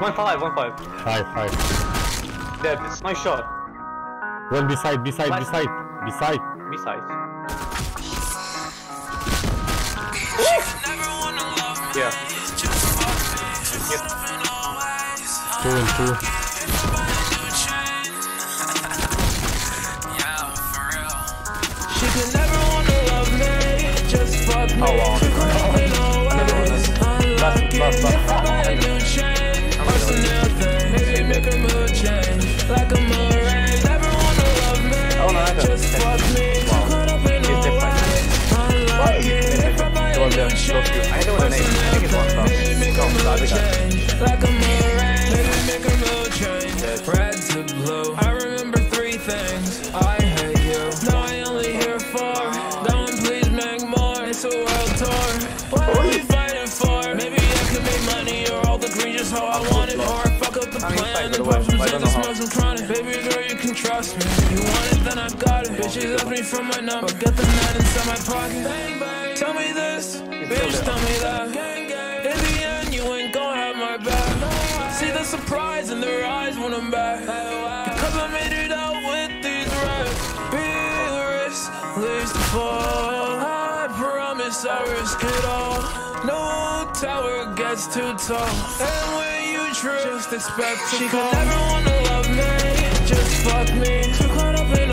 One five, one five. Five, five. Dead. It's my shot. One beside, beside, Last- beside, beside. Besides. Yeah. Two and two. She could never wanna love me, just fuck me. Oh, wow. I name. I think it's one hate you. Only hear four. Don't please make more. It's a world tour. What are fighting for? Maybe I can make money or all the how I want it. Or fuck up the some some chronic. Baby girl, you can trust me. You want it, then I got it. Bitches ask me for my number. Get the nine inside my pocket. Tell me this. Bitch, tell me that. In the end, you ain't gon' have my back. See the surprise in their eyes when I'm back. Because I made it out with these raps. Big risks, leads to fall. I promise I risk it all. No tower gets too tall. And when you trip, just expect to She could never wanna love me, just fuck me. Too caught up in